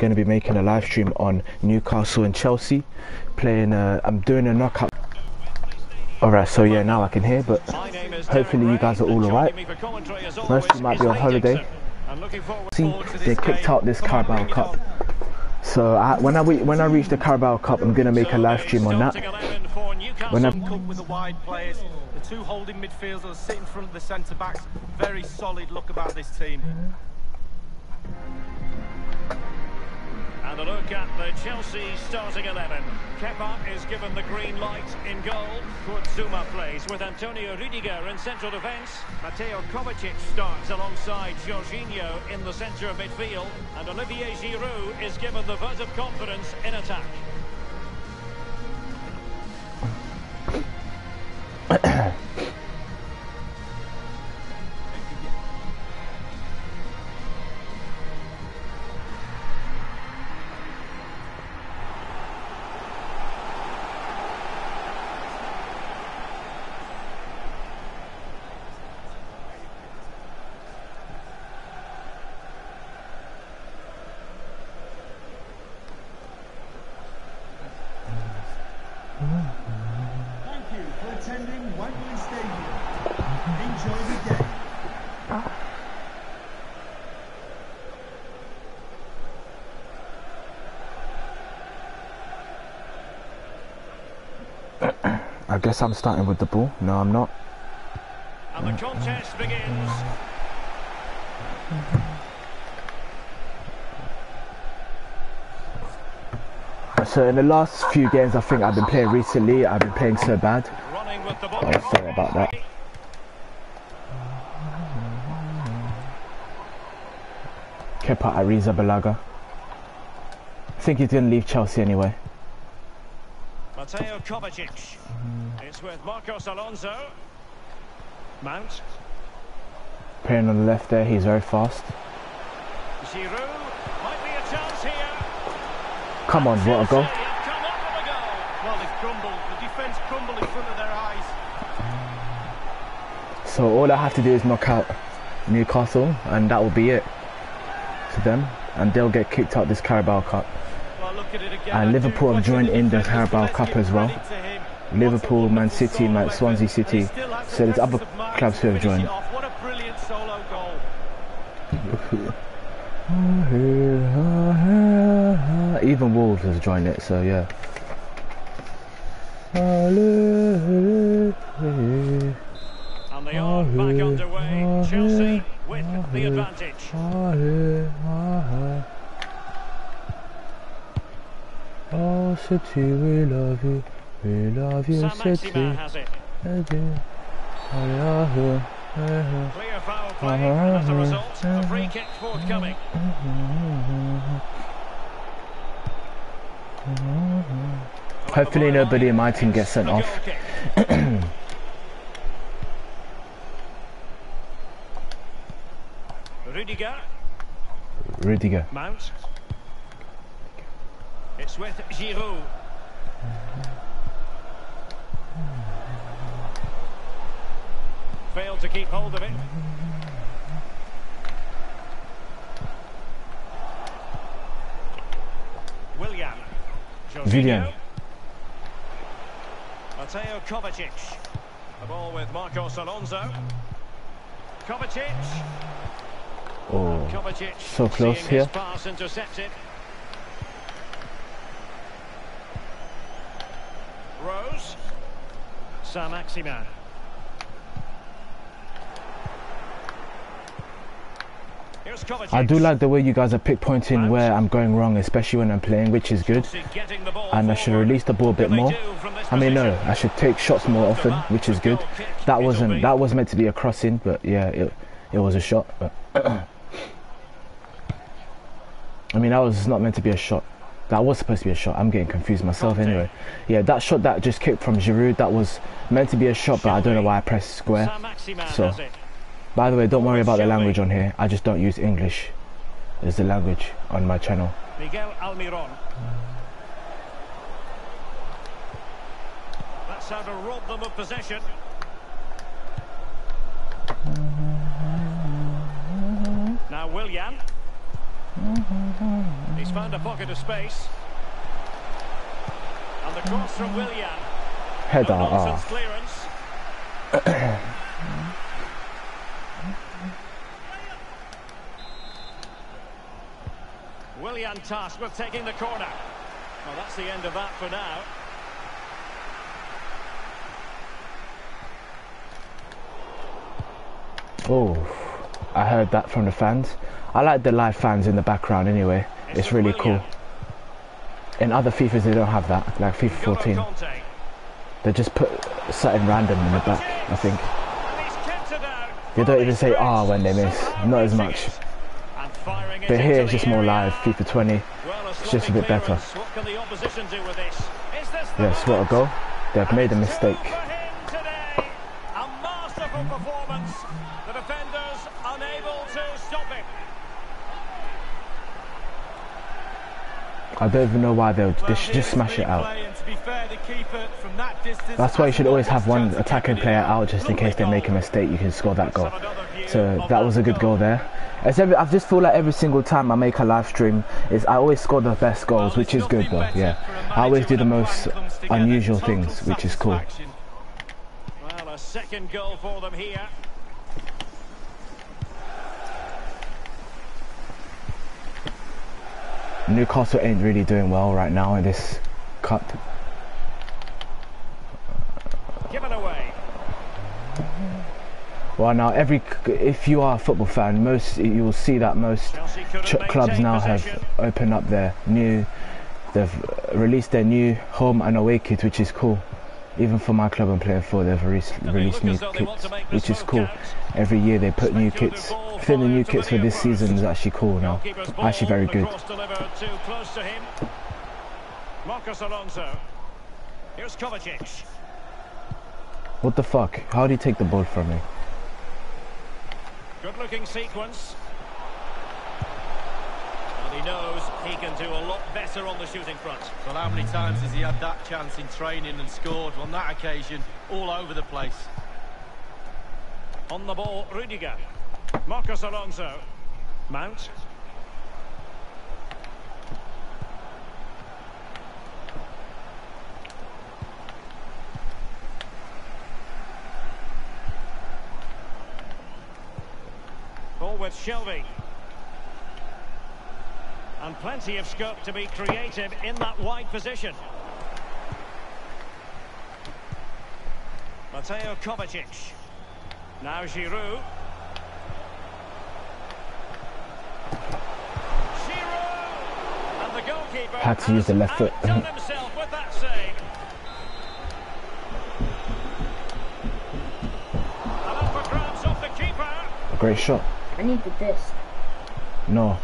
going to be making a live stream on Newcastle and Chelsea, playing. Uh, I'm doing a knockout. Alright, so yeah, now I can hear, but hopefully you guys are all alright. Most of you might be on holiday. See, they kicked out this Carabao Cup. So I, when I when I reach the Carabao Cup, I'm gonna make a live stream on that. When I the two holding midfielders sit in front of the centre backs. Very solid look about this team. And a look at the Chelsea starting 11. Kepa is given the green light in goal. Kurt plays with Antonio Rudiger in central defence. Mateo Kovacic starts alongside Jorginho in the centre of midfield. And Olivier Giroud is given the vote of confidence in attack. guess I'm starting with the ball. No, I'm not. And the contest begins. So in the last few games I think I've been playing recently, I've been playing so bad. Oh, sorry about that. Kepa Ariza Arrizabalaga. I think he's going to leave Chelsea anyway. Mateo Kovacic. With Marcos Alonso. Mount. Playing on the left there, he's very fast. Giroud. Might be a chance here. Come on, what a goal. Come up with a goal. Well, they've crumbled. The defence crumbled in front of their eyes. So all I have to do is knock out Newcastle and that will be it for them and they'll get kicked out this Carabao Cup. Well, look at it again. And I Liverpool have joined in the Carabao Cup as well. Credit to him. Liverpool, Man City, Man Swansea City. he still has the So there's other presence of mind clubs who have joined. What a brilliant solo goal. Even Wolves has joined it, so yeah. And they are back underway. Chelsea with the advantage. Oh, City, we love you. We love you, Sam City. Maximin has it. Clear Clear foul play, and as a result, a free kick forthcoming. Mm-hmm. Hopefully nobody in my team gets sent off. Rudiger, Rudiger. Mount. It's with Giroud. Mm-hmm. Failed to keep hold of it. Willian. Willian. Mateo Kovacic. The ball with Marcos Alonso. Kovacic. Oh, Kovacic So close here. His pass intercepted. Rose. Saint-Maximin. Here's Kovacic. I do like the way you guys are pinpointing where I'm going wrong, especially when I'm playing, which is good. Chelsea getting the ball And I should release the ball a bit more. do from this I mean, no. I should take shots more often, which is good. That wasn't that was meant to be a crossing, but yeah, it it was a shot. But I mean, that was not meant to be a shot. That was supposed to be a shot. I'm getting confused myself anyway. Yeah, that shot that just kicked from Giroud, that was meant to be a shot, but I don't know why I pressed square. So-. By the way, don't worry about the language on here. I just don't use English as the language on my channel. Miguel Almiron. That's how to rob them of possession. Now Willian. He's found a pocket of space. And the cross from Willian. Header. No Ah. clearance. Willian tasked with taking the corner. Well, that's the end of that for now. Oh, I heard that from the fans. I like the live fans in the background anyway. It's really cool. In other FIFAs they don't have that, like FIFA 14. N'Golo Kanté. They just put something random in the back, I think. And he's kept it out. They don't even say ah when they miss, not as much. And firing it But here it's just more live, FIFA 20. It's just a bit better. clearance. What can the opposition do with this? Is this the Yes, what a goal. They've made a mistake. I don't even know why they would, they should just smash it out. That's why you should always have one attacking player out just in case they make a mistake, you can score that goal. So that was a good goal there. Every, I just feel like every single time I make a live stream, is I always score the best goals, which is good though. Yeah, I always do the most unusual things, which is cool. Well, a second goal for them here. Newcastle ain't really doing well right now in this cup. Given away. Well, now every if you are a football fan, most you will see that most ch- clubs now possession. have opened up their new, they've released their new home and away kit, which is cool. Even for my club I'm playing for, they've released, released new as though they want kits, to make this which is cool. Every year they put new kits. I think the new kits for this season is actually cool now. Actually very good. cross delivered too close to him. Marcos Alonso. Here's Kovacic. What the fuck? How do you take the ball from me? Good looking sequence. He knows he can do a lot better on the shooting front. Well, how many times has he had that chance in training and scored? On that occasion, all over the place. On the ball, Rudiger. Marcos Alonso. Mount. Ball with Shelvey. And plenty of scope to be creative in that wide position. Mateo Kovacic. Now Giroud. Giroud! And the goalkeeper Had to use the left foot. outdone himself with that save. And up for grabs off the keeper. Great shot. I need the disc. No.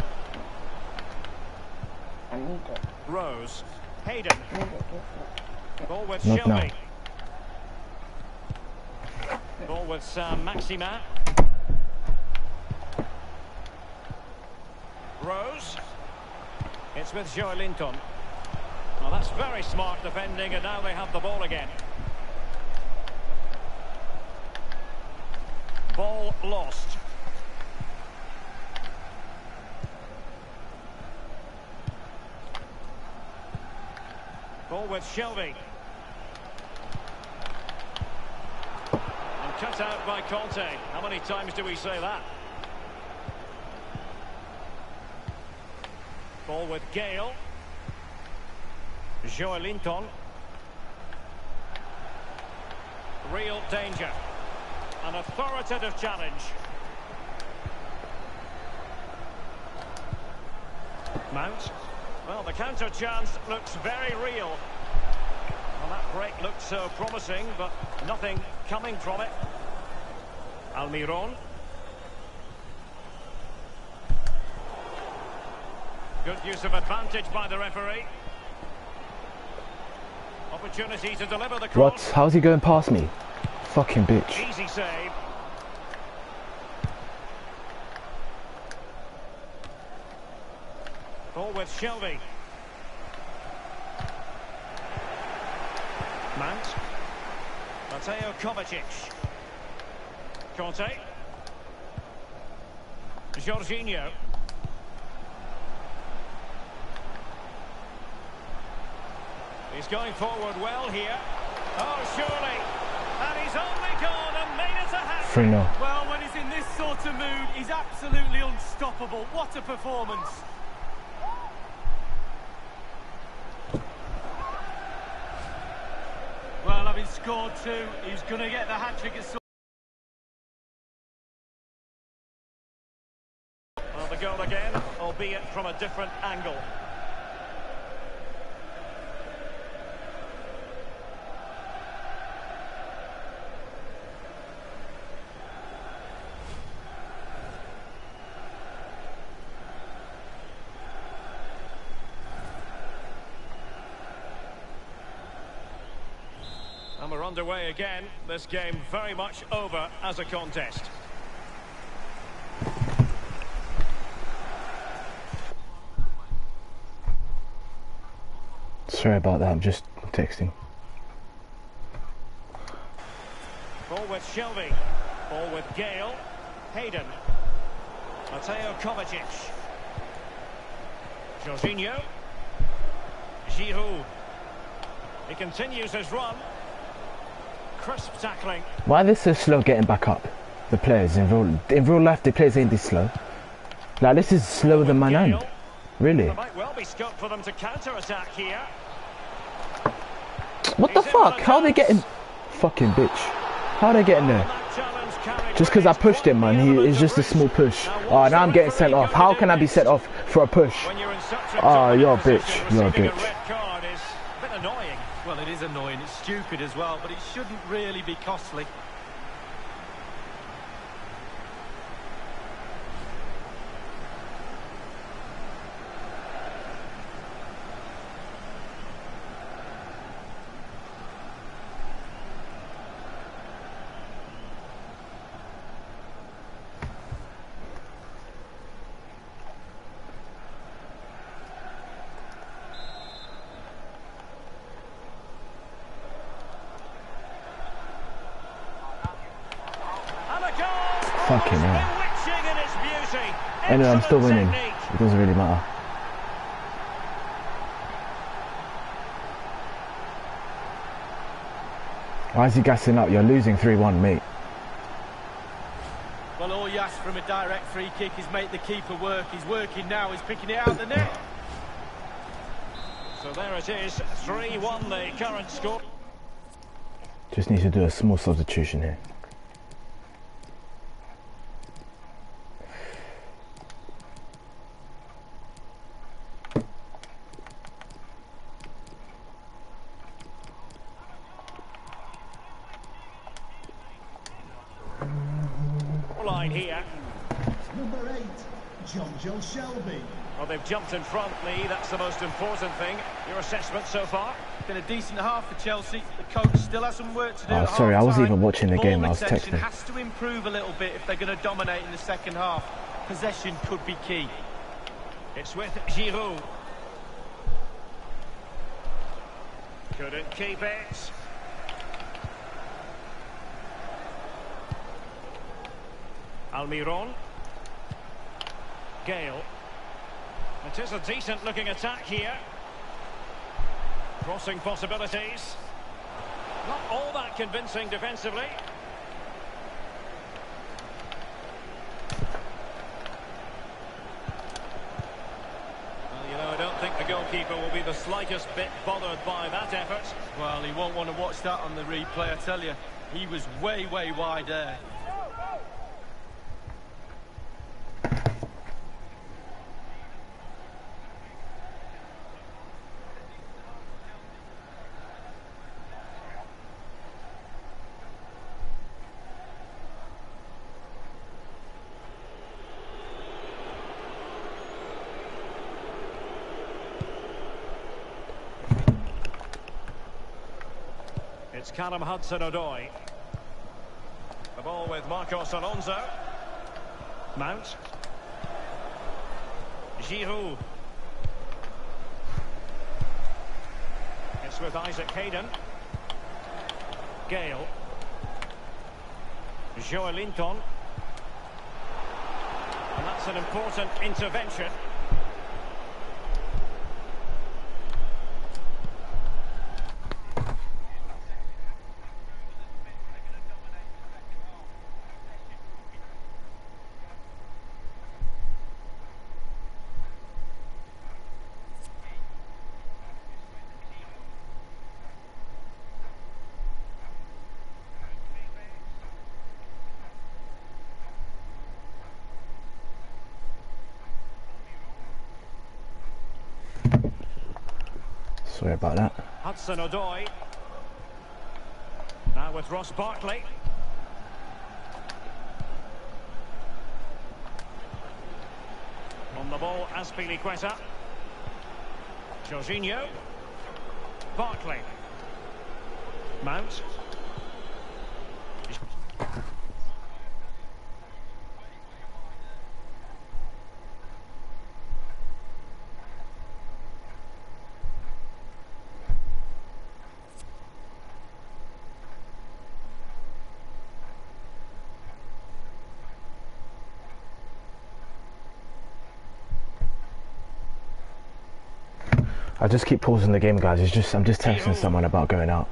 I need it. Rose. Hayden. I need it. Give it. Ball with Not Shelvey. now. Ball with Saint-Maximin. Rose. It's with Joelinton. Well, that's very smart defending, and now they have the ball again. Ball lost. Ball with Shelvey. And cut out by Kanté. How many times do we say that? Ball with Gayle. Joe Linton. Real danger. An authoritative challenge. Mount. Well, the counter chance looks very real. Well, that break looked so promising, but nothing coming from it. Almiron. Good use of advantage by the referee. Opportunity to deliver the What? How's he going past me? Fucking bitch. Easy save. Ball with Shelvey. Mount. Mateo Kovacic. Kanté. Jorginho. He's going forward well here. Oh, surely. And he's only gone and made it a hat 3 0. Well, when he's in this sort of mood, he's absolutely unstoppable. What a performance. Well, having scored two, he's going to get the hat-trick at some Well, the goal again, albeit from a different angle. We're underway again. This game very much over as a contest. Sorry about that, I'm just texting. Ball with Shelvey. Ball with Gayle. Hayden. Mateo Kovacic. Jorginho. Giroud. He continues his run. Crisp tackling. Why are they so slow getting back up? The players in real in real life, the players ain't this slow. Like this is slower than my hand. Gayle. Really? There might well be scope for them to counter-attack here. What the fuck? How are they getting? Fucking bitch. How are they getting there? Just because I pushed him, man. He is just a small push. Oh, now I'm getting sent off. How can I be sent off for a push? When you're a Oh, you're a bitch. You're a bitch. Well, it is annoying. It's stupid as well, but it shouldn't really be costly. And a goal! Fucking hell. Bewitching in its beauty. Anyway, I'm still winning. It doesn't really matter. Why is he gassing up? You're losing 3-1, mate. Well, all you ask from a direct free kick is make the keeper work. He's working now. He's picking it out the net. So there it is, 3-1 the current score. Just need to do a small substitution here. Line here. Number eight, John Joe Shelby. Well, they've jumped in front, Lee. That's the most important thing. Your assessment so far? Been a decent half for Chelsea. The coach still has some work to do. Oh, sorry, I wasn't even watching the Ball game, I was texting. has to improve a little bit if they're going to dominate in the second half. Possession could be key. It's with Giroud. Couldn't keep it. Almiron. Gayle. It is a decent looking attack here. Crossing possibilities. Not all that convincing defensively. Well, you know, I don't think the goalkeeper will be the slightest bit bothered by that effort. Well, he won't want to watch that on the replay, I tell you. He was way, way wide there. Callum Hudson-Odoi. The ball with Marcos Alonso. Mount. Giroud. It's with Isaac Hayden. Gayle. Joe Linton. And that's an important intervention. Sorry about that. Hudson Odoi. Now with Ross Barkley. On the ball, Azpilicueta. Jorginho. Barkley. Mount. I just keep pausing the game, guys. It's just I'm just texting someone about going out.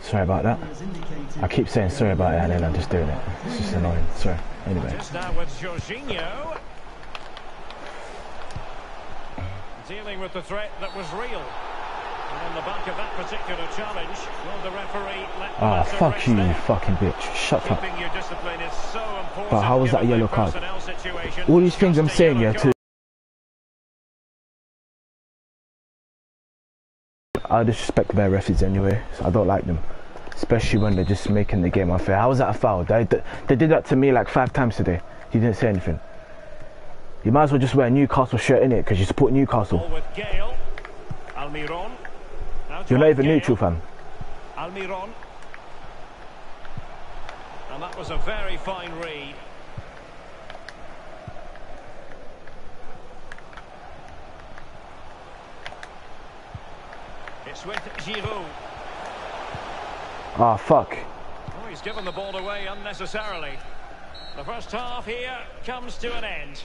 Sorry about that. I keep saying sorry about it and then I'm just doing it. It's just annoying. Sorry. Anyway. Just now with Jorginho. Dealing with the threat that was real. And on the back of that particular challenge, will the referee let Ah, fuck you, you fucking bitch. Shut up. Your discipline is so. But how was that yellow card? All these things I'm saying, yeah, card. I disrespect their referees anyway, so I don't like them. Especially when they're just making the game unfair. How was that a foul? They, they, they did that to me like five times today. He didn't say anything. You might as well just wear a Newcastle shirt in it because you support Newcastle. With Gayle. Almiron. Now You're not even neutral, fam. Almiron. And that was a very fine read. It's with Giroud. Ah, fuck. Oh, he's given the ball away unnecessarily. The first half here comes to an end.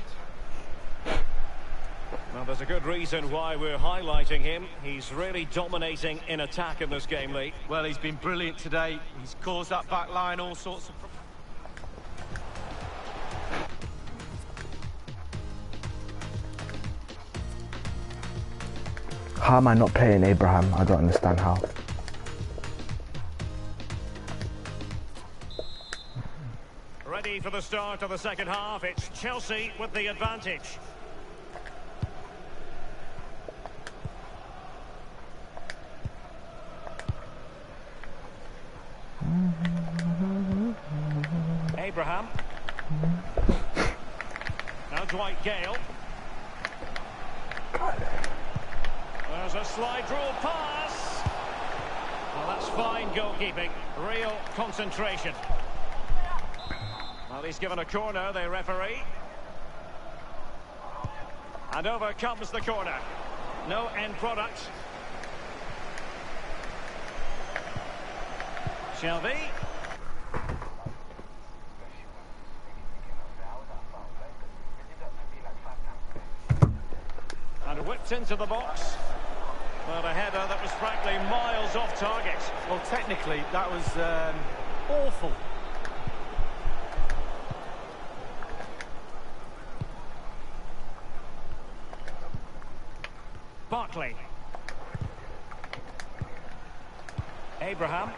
Well, there's a good reason why we're highlighting him. He's really dominating in attack in this game, Lee. Well, he's been brilliant today. He's caused that back line all sorts of... How am I not playing Abraham? I don't understand how. Ready for the start of the second half. It's Chelsea with the advantage. Abraham. Now Dwight Gayle. There's a slide rule pass. Well, that's fine goalkeeping. Real concentration. Well, he's given a corner, the referee. And over comes the corner. No end product. Shelvey. And whipped into the box. Well, a header that was frankly miles off target. Well, technically, that was um, awful. Barkley. Abraham.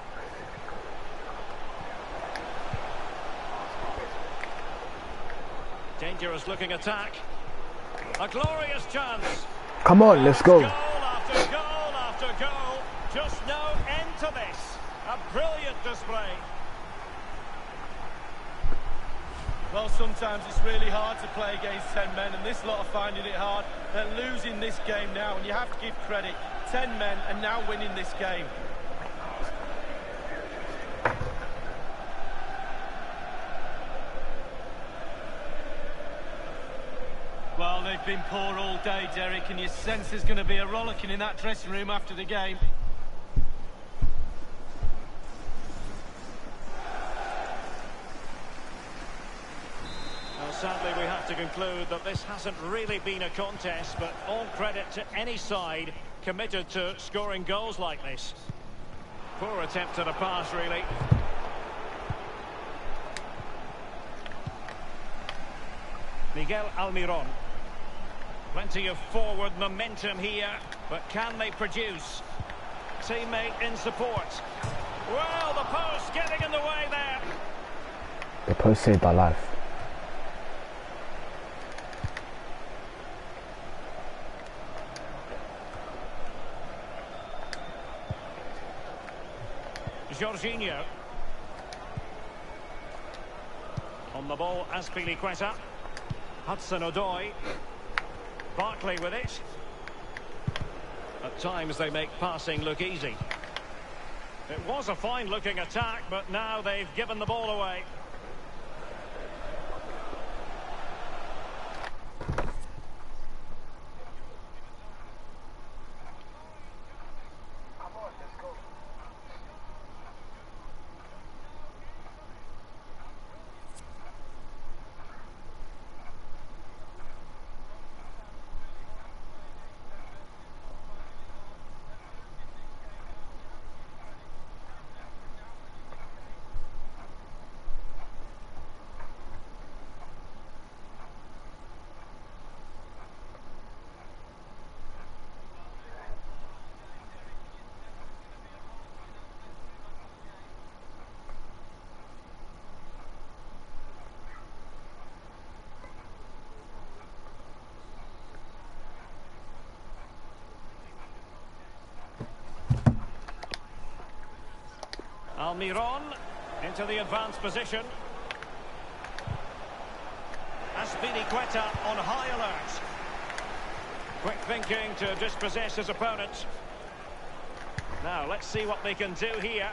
Dangerous looking attack. A glorious chance. Come on, let's go. Goal after goal after goal. Just no end to this. A brilliant display. Well, sometimes it's really hard to play against 10 men, and this lot are finding it hard. They're losing this game now, and you have to give credit. 10 men and now winning this game. Well, they've been poor all day, Derek, and your sense there's going to be a rollicking in that dressing room after the game. Well, sadly, we have to conclude that this hasn't really been a contest, but all credit to any side committed to scoring goals like this. Poor attempt at a pass, really. Miguel Almiron. Plenty of forward momentum here, but can they produce? Teammate in support. Well, the post getting in the way there. The post saved by life. Jorginho. On the ball, Azpilicueta. Hudson-Odoi. Barkley with it. At times they make passing look easy. It was a fine-looking attack, but now they've given the ball away. Almiron into the advanced position. Azpilicueta on high alert. Quick thinking to dispossess his opponent. Now, let's see what they can do here.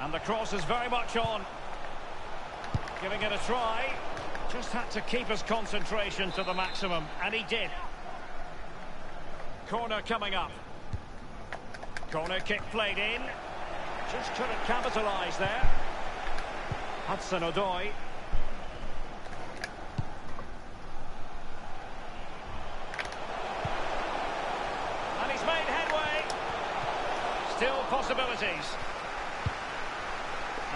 And the cross is very much on. Giving it a try. Just had to keep his concentration to the maximum, and he did. Corner coming up. Corner kick played in. Just couldn't capitalise there. Hudson-Odoi. And he's made headway. Still possibilities.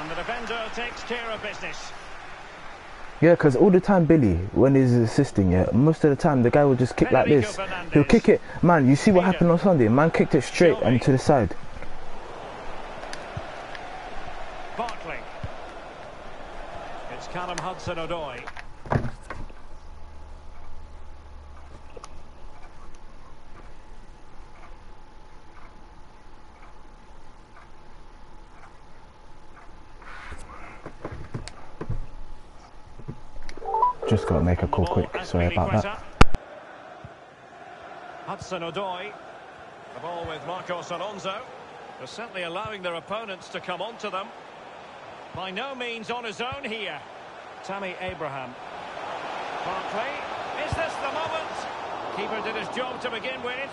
And the defender takes care of business. Yeah, because all the time, Billy, when he's assisting, yeah, most of the time the guy will just kick like this. Fernandez. He'll kick it, man. You see what happened on Sunday? Man kicked it straight and to the side. Barkley. It's Callum Hudson-Odoi. Just gotta make a call quick. Sorry about that. Hudson-Odoi. The ball with Marcos Alonso. They're certainly allowing their opponents to come onto them. By no means on his own here. Tammy Abraham. Barkley. Is this the moment? Keeper did his job to begin with.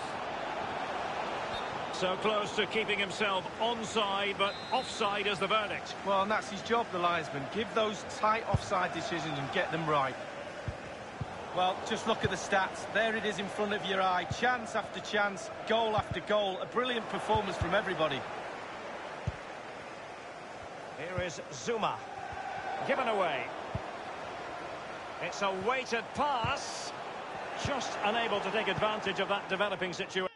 So close to keeping himself onside, but offside is the verdict. Well, and that's his job, the linesman. Give those tight offside decisions and get them right. Well, just look at the stats. There it is in front of your eye. Chance after chance, goal after goal. A brilliant performance from everybody. Here is Zouma. Given away. It's a weighted pass. Just unable to take advantage of that developing situation.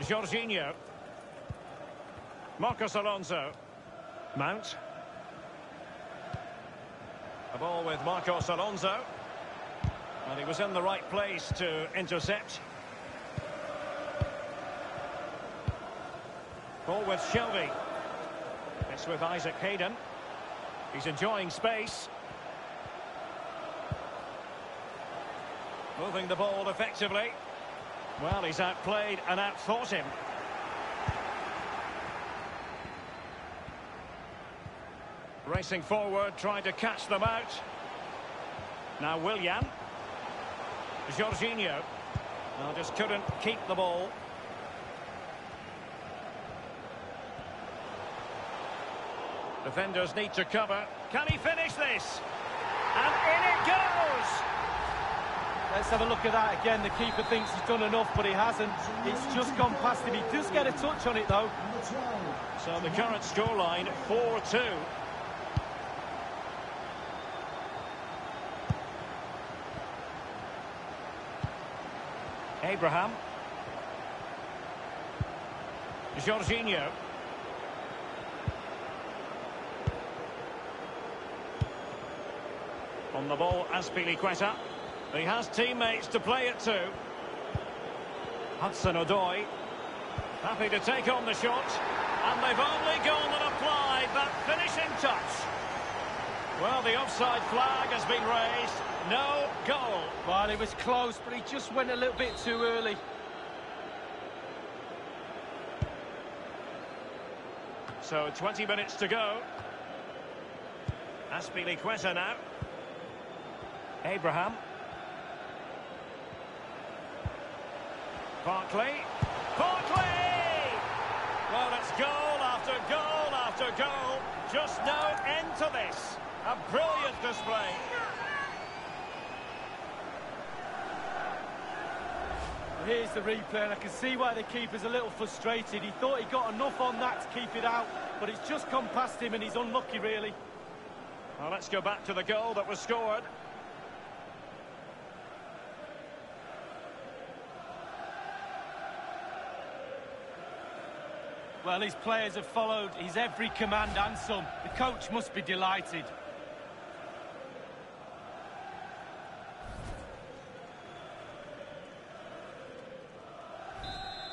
Jorginho. Marcos Alonso. Mount. A ball with Marcos Alonso. And he was in the right place to intercept. Ball with Shelvey. It's with Isaac Hayden. He's enjoying space. Moving the ball effectively. Well, he's outplayed and outthought him. Racing forward, trying to catch them out. Now Willian. Jorginho. Well, just couldn't keep the ball. Defenders need to cover. Can he finish this? And in it goes! Let's have a look at that again. The keeper thinks he's done enough, but he hasn't. It's just gone past him. He does get a touch on it, though. So the current scoreline, 4-2. Abraham. Jorginho. On the ball, Azpilicueta. He has teammates to play it to. Hudson-Odoi. Happy to take on the shot. And they've only gone and applied that finishing touch. Well, the offside flag has been raised. No goal. Well, it was close, but he just went a little bit too early. So 20 minutes to go. Azpilicueta now. Abraham. Barkley. Barkley! Well, it's goal after goal after goal. Just no end to this. A brilliant display. Here's the replay, and I can see why the keeper's a little frustrated. He thought he got enough on that to keep it out, but it's just come past him, and he's unlucky, really. Well, let's go back to the goal that was scored. Well, his players have followed his every command and some. The coach must be delighted.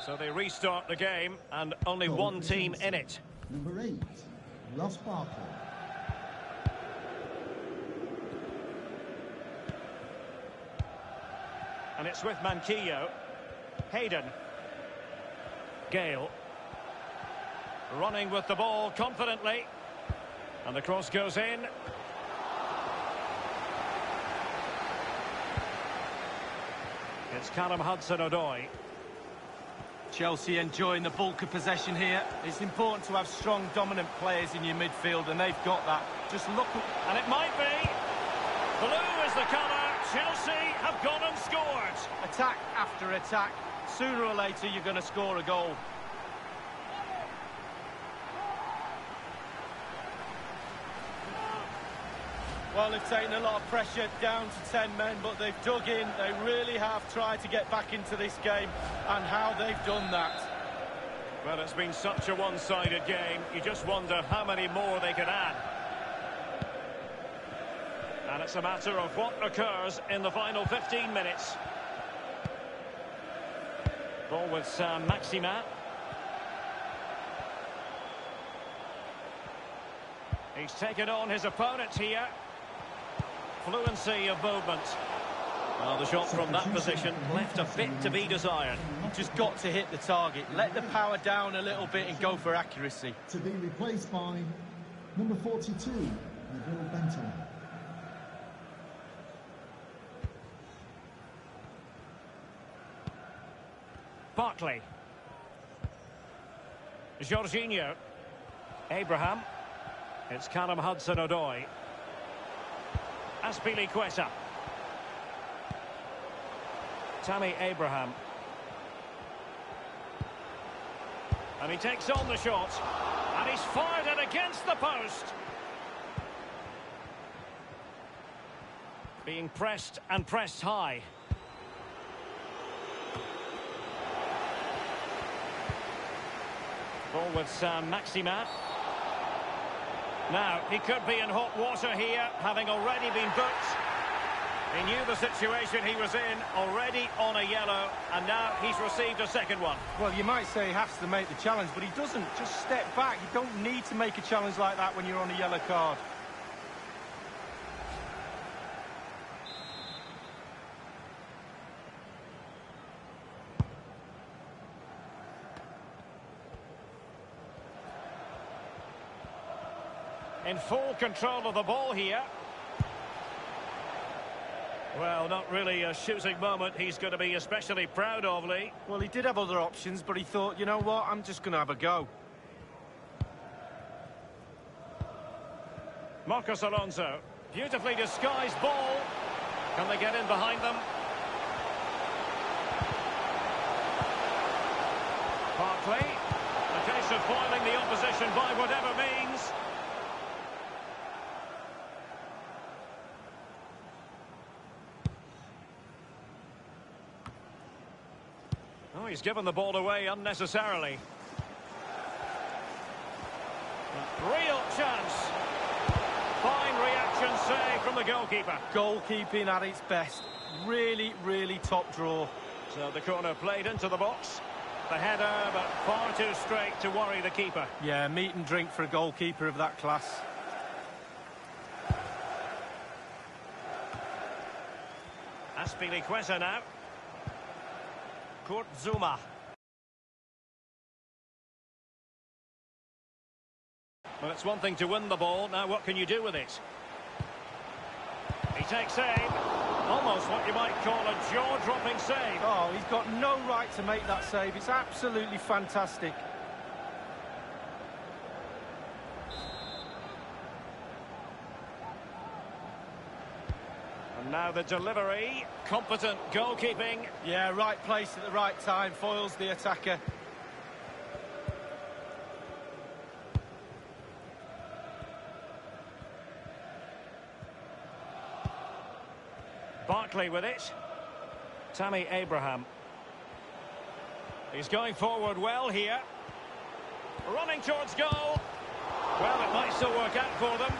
So they restart the game, and only Goal one team in it. Number 8. Ross Barkley. And it's with Manquillo. Hayden. Gayle. Running with the ball confidently. And the cross goes in. It's Callum Hudson-Odoi. Chelsea enjoying the bulk of possession here. It's important to have strong, dominant players in your midfield, and they've got that. Just look. And it might be. Blue is the colour. Chelsea have gone and scored. Attack after attack. Sooner or later, you're going to score a goal. Well, they've taken a lot of pressure down to 10 men, but they've dug in. They really have tried to get back into this game, and how they've done that. Well, it's been such a one-sided game. You just wonder how many more they could add. And it's a matter of what occurs in the final 15 minutes. Ball with Saint-Maximin. He's taken on his opponent here. Fluency of movement. Well, the shot from that position left a bit to be desired. Just got to hit the target. Let the power down a little bit and go for accuracy. To be replaced by number 42. Neville Benton. Barkley. Jorginho. Abraham. It's Callum Hudson-Odoi. Azpilicueta. Tammy Abraham. And he takes on the shot. And he's fired it against the post. Being pressed and pressed high. Ball with Saint-Maximin. Now, he could be in hot water here, having already been booked. He knew the situation he was in, already on a yellow, and now he's received a second one. Well, you might say he has to make the challenge, but he doesn't. Just step back. You don't need to make a challenge like that when you're on a yellow card. In full control of the ball here. Well, not really a shooting moment he's going to be especially proud of, Lee. Well, he did have other options, but he thought, you know what, I'm just going to have a go. Marcos Alonso. Beautifully disguised ball. Can they get in behind them? Barkley. A case of foiling the opposition by whatever means. Oh, he's given the ball away unnecessarily. Real chance. Fine reaction save from the goalkeeper. Goalkeeping at its best. Really, really top draw. So the corner played into the box. The header, but far too straight to worry the keeper. Yeah, meat and drink for a goalkeeper of that class. Azpilicueta now. Kurt Zouma. Well, it's one thing to win the ball. Now, what can you do with it? He takes aim. Almost what you might call a jaw-dropping save. Oh, he's got no right to make that save. It's absolutely fantastic. And now the delivery. Competent goalkeeping. Yeah, right place at the right time. Foils the attacker. Barkley with it. Tammy Abraham. He's going forward well here. Running towards goal. Well, it might still work out for them.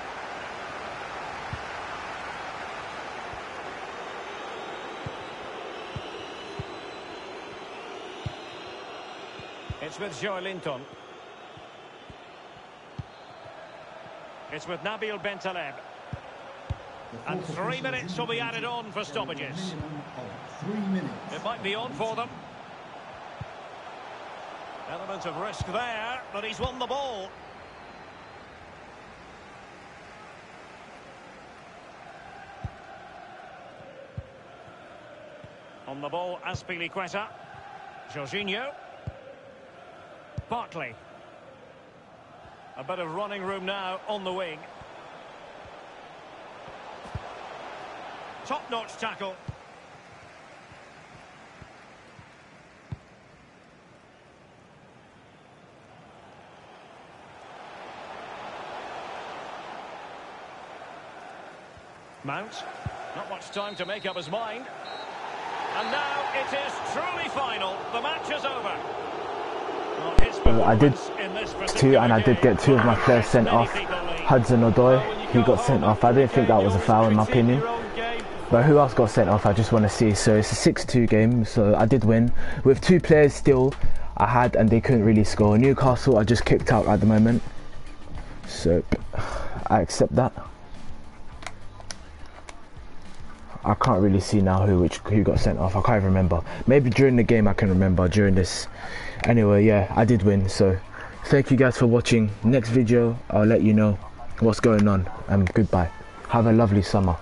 It's with Joelinton. It's with Nabil Bentaleb. And three minutes will be added on for stoppages. It might be on for them. Element of risk there, but he's won the ball. On the ball, Azpilicueta. Jorginho. Barkley. A bit of running room now on the wing. Top-notch tackle. Mount. Not much time to make up his mind. And now it is truly final. The match is over. Well, I did two, and I did get two of my players sent off. Hudson Odoi, he got sent off. I didn't think that was a foul in my opinion. But who else got sent off? I just want to see. So it's a 6-2 game. So I did win with two players still. I had and they couldn't really score. Newcastle, I just kicked out at the moment. So I accept that. I can't really see now who which who got sent off. I can't even remember. Maybe during the game I can remember during this. Anyway, yeah, I did win. So thank you guys for watching. Next video I'll let you know what's going on and goodbye. Have a lovely summer.